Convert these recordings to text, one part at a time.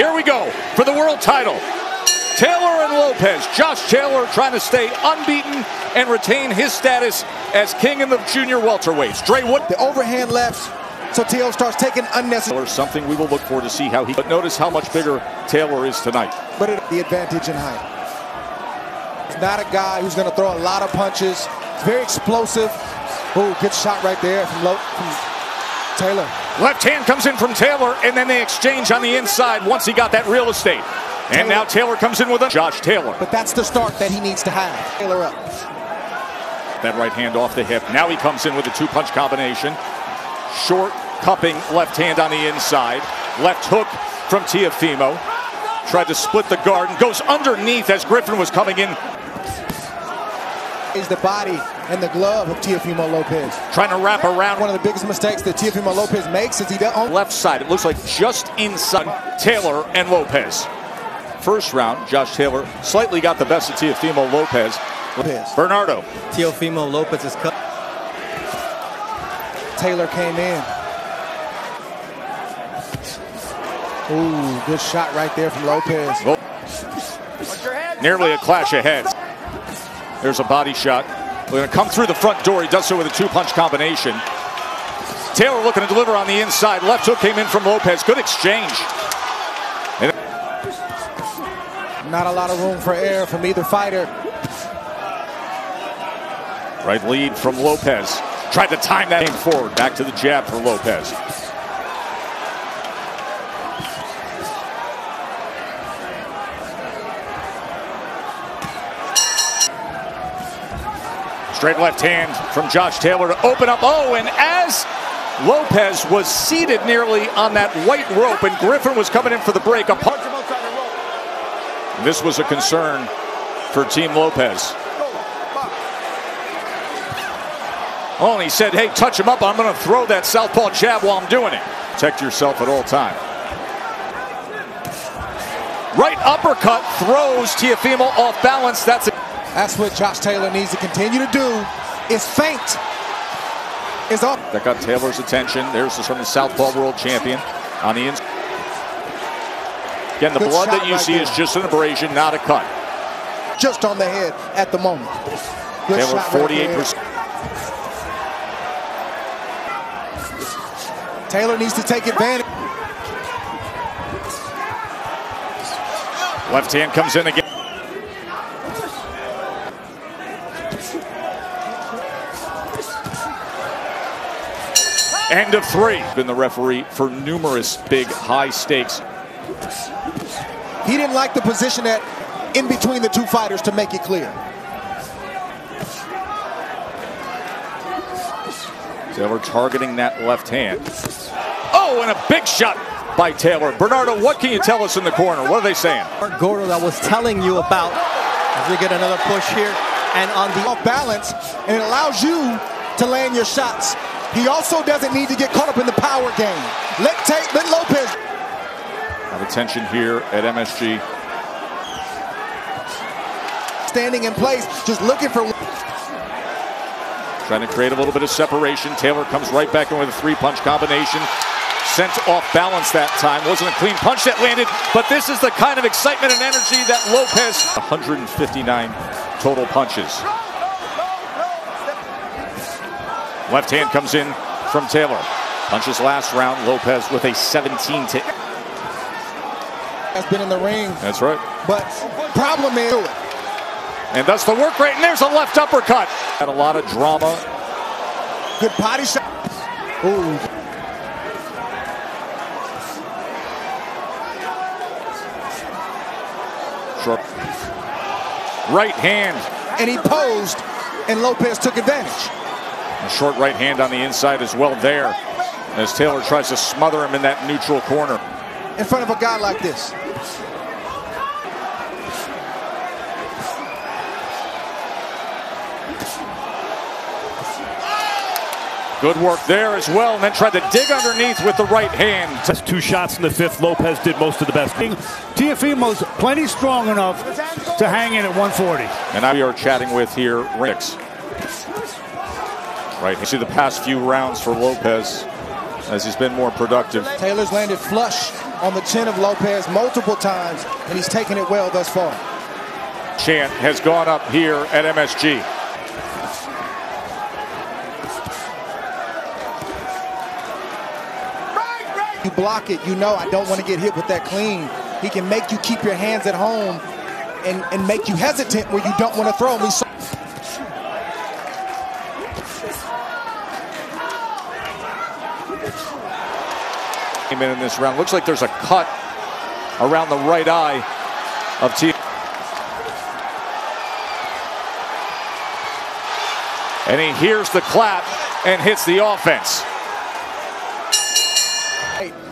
Here we go for the world title. Taylor and Lopez. Josh Taylor trying to stay unbeaten and retain his status as king in the junior welterweights. Dre Wood. The overhand lefts, so Taylor starts taking unnecessary. Something we will look for to see how he. But notice how much bigger Taylor is tonight. But it, the advantage in height. He's not a guy who's going to throw a lot of punches. He's very explosive. Oh, good shot right there from, Lo from Taylor. Left hand comes in from Taylor, and then they exchange on the inside once he got that real estate. And now Taylor comes in with a Josh Taylor. But that's the start that he needs to have. Taylor up. That right hand off the hip. Now he comes in with a two-punch combination. Short cupping left hand on the inside. Left hook from Teofimo. Tried to split the guard and goes underneath as Griffin was coming in. Is the body and the glove of Teofimo Lopez. Trying to wrap around. One of the biggest mistakes that Teofimo Lopez makes is he doesn't. Left side. It looks like just inside Taylor and Lopez. First round, Josh Taylor slightly got the best of Teofimo Lopez. Lopez. Bernardo. Teofimo Lopez is cut. Taylor came in. Ooh, good shot right there from Lopez. Nearly a clash of heads. There's a body shot. We're going to come through the front door. He does so with a two-punch combination. Taylor looking to deliver on the inside. Left hook came in from Lopez. Good exchange. And Not a lot of room for air from either fighter. Right lead from Lopez. Tried to time that game forward. Back to the jab for Lopez. Straight left hand from Josh Taylor to open up. Oh, and as Lopez was seated nearly on that white rope and Griffin was coming in for the break, a punch This was a concern for Team Lopez. Oh, and he said, hey, touch him up. I'm going to throw that southpaw jab while I'm doing it. Protect yourself at all time. Right uppercut throws Teofimo off balance. That's it. That's what Josh Taylor needs to continue to do is feint. Is up. That got Taylor's attention. There's this from the Southpaw World Champion on the inside. Again, the Good blood that you right see there. is just an abrasion, not a cut. Just on the head at the moment. Good Taylor, 48%. there. Taylor needs to take advantage. Left hand comes in again. End of three. Been the referee for numerous big high stakes. He didn't like the position that in between the two fighters to make it clear. Taylor targeting that left hand. Oh, and a big shot by Taylor. Bernardo, what can you tell us in the corner? What are they saying? Mark Gordo that was telling you about as we get another push here. And on the Off balance, and it allows you to land your shots. He also doesn't need to get caught up in the power game. Let, take, let Lopez Have attention here at MSG. standing in place, just looking for Trying to create a little bit of separation. Taylor comes right back in with a three-punch combination. Sent off balance that time. Wasn't a clean punch that landed, but this is the kind of excitement and energy that Lopez... 159 total punches. Left hand comes in from Taylor. Punches last round. Lopez with a 17 to... has been in the ring, That's right. but problem is And that's the work rate. And there's a left uppercut. Had a lot of drama. good body shot. Ooh. Right hand. and he posed, and Lopez took advantage. A short right hand on the inside as well there. As Taylor tries to smother him in that neutral corner. in front of a guy like this. Good work there as well. And then tried to dig underneath with the right hand. That's two shots in the fifth. Lopez did most of the best. Teofimo's plenty strong enough to hang in at 140. And now we are chatting with here Ricks. Right. You see the past few rounds for Lopez as he's been more productive. Taylor's landed flush on the chin of Lopez multiple times, and he's taken it well thus far. Chant has gone up here at MSG. You block it, you know I don't want to get hit with that clean. He can make you keep your hands at home and, and make you hesitant where you don't want to throw. We Came in in this round. Looks like there's a cut around the right eye of T. And he hears the clap and hits the offense.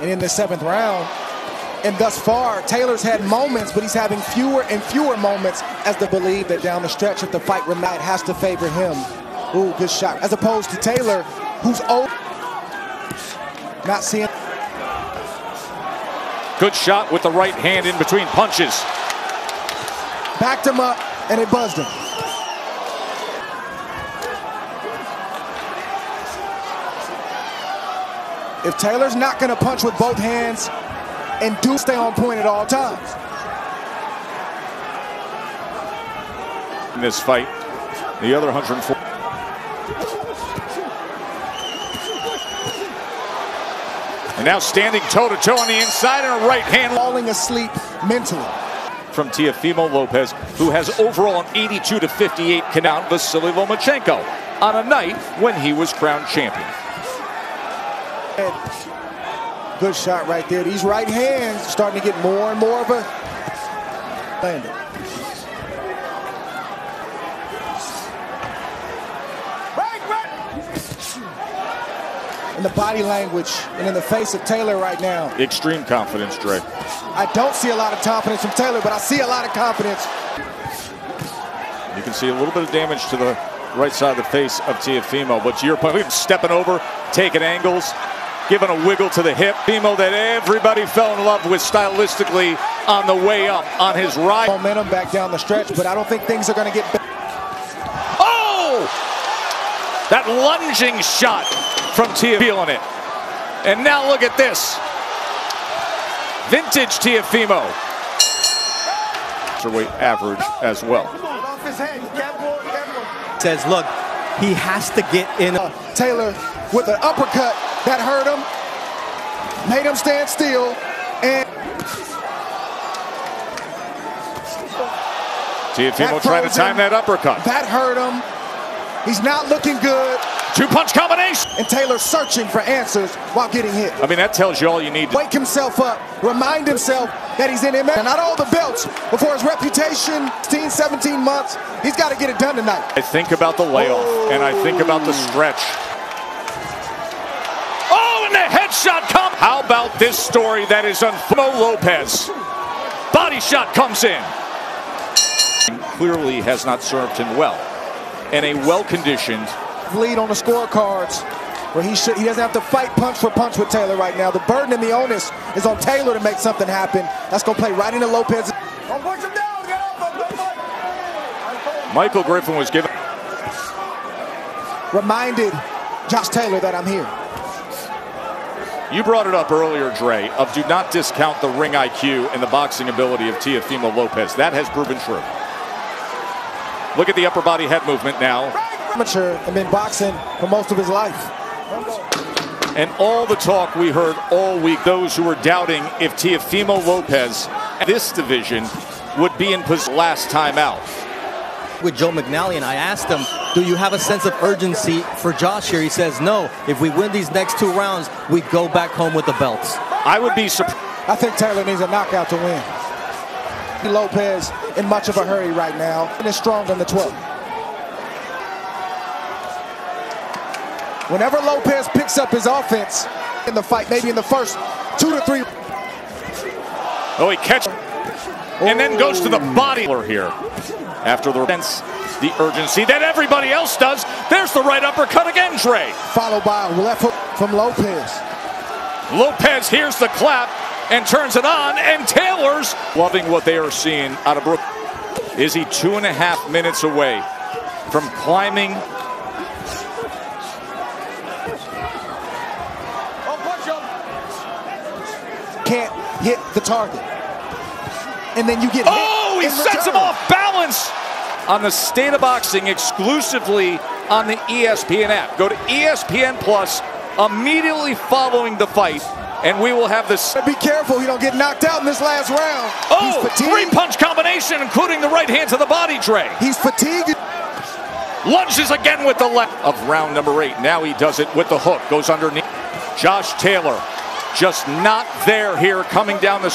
and in the seventh round. And thus far, Taylor's had moments, but he's having fewer and fewer moments as to believe that down the stretch, if the fight remains, has to favor him. Ooh, good shot. As opposed to Taylor, who's old, not seeing. Good shot with the right hand in between punches. Backed him up, and it buzzed him. If Taylor's not going to punch with both hands and do stay on point at all times. In this fight, the other 104. And now standing toe to toe on the inside and a right hand Falling asleep mentally. from Teofimo Lopez, who has overall an 82 to 58 count Vasily Lomachenko on a night when he was crowned champion. Good shot right there. These right hands starting to get more and more of a landing. In the body language and in the face of Taylor right now, Extreme confidence, Dre. I don't see a lot of confidence from Taylor, but I see a lot of confidence. You can see a little bit of damage to the right side of the face of Teofimo, but to your point, him stepping over, taking angles, giving a wiggle to the hip. Fimo that everybody fell in love with stylistically on the way up on his ride. Momentum back down the stretch, but I don't think things are going to get better. Oh! That lunging shot from Tia feeling it. And now look at this. Vintage Teofimo. Weight average as well. Says, look, he has to get in. Uh, Taylor with an uppercut that hurt him, made him stand still, and Teofimo That trying to time him. that uppercut. that hurt him. He's not looking good, Two punch combination. and Taylor's searching for answers while getting hit. I mean, that tells you all you need to Wake himself up, remind himself that he's in MMA. Not all the belts before his reputation, 16, 17 months. He's got to get it done tonight. I think about the layoff and I think about the stretch. Oh, and the headshot come. How about this story that is on Fimo Lopez? Body shot comes in. Clearly has not served him well. And a well-conditioned Lead on the scorecards. Where he should, he doesn't have to fight punch for punch with Taylor right now. The burden and the onus is on Taylor to make something happen. That's gonna play right into Lopez. Oh, Michael Griffin was given. Reminded Josh Taylor that I'm here. You brought it up earlier, Dre, of do not discount the ring IQ and the boxing ability of Teofimo Lopez. That has proven true. Look at the upper body head movement now. Amateur and been boxing for most of his life. And all the talk we heard all week, those who were doubting if Teofimo Lopez, this division, would be in his last time out. with Joe McNally, and I asked him, "Do you have a sense of urgency for Josh here?" He says, "No. If we win these next two rounds, we go back home with the belts." I would be surprised. I think Taylor needs a knockout to win. Lopez in much of a hurry right now and is strong on the 12th. Whenever Lopez picks up his offense in the fight, maybe in the first two to three, Oh, he catches and then goes to the body here. After the sense, the urgency that everybody else does. There's the right uppercut again, Dre. followed by a left hook from Lopez. Lopez hears the clap and turns it on, and Taylor's loving what they are seeing out of Brook. Is he two and a half minutes away from climbing? Hit the target. And then you get Oh, he sets him off balance on the state of boxing exclusively on the ESPN app. Go to ESPN Plus immediately following the fight, and we will have this. Be careful you don't get knocked out in this last round. Oh, three punch combination, including the right hand to the body tray. He's fatigued. Lunges again with the left of round number eight. Now he does it with the hook. Goes underneath. Josh Taylor just not there here coming down the.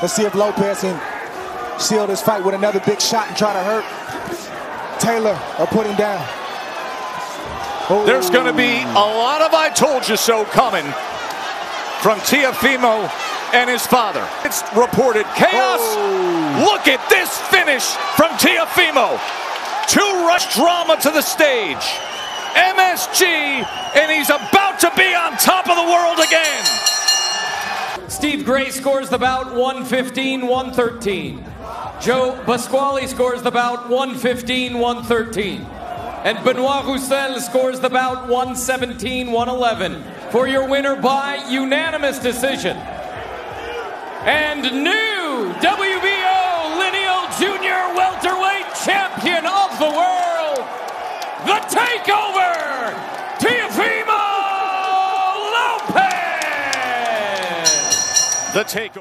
Let's see if Lopez can seal this fight with another big shot and try to hurt Taylor or put him down. Oh. There's going to be a lot of I told you so coming from Teofimo and his father. It's reported chaos. Oh. Look at this finish from Teofimo. Two rush drama to the stage. MSG, and he's about to be on top of the world again. Steve Gray scores the bout 115 113. Joe Pasquale scores the bout 115 113. And Benoit Roussel scores the bout 117 111 for your winner by unanimous decision. And new WBO Lineal Junior Welterweight Champion of the World, the Takeover, Teofimo Lopez! The take.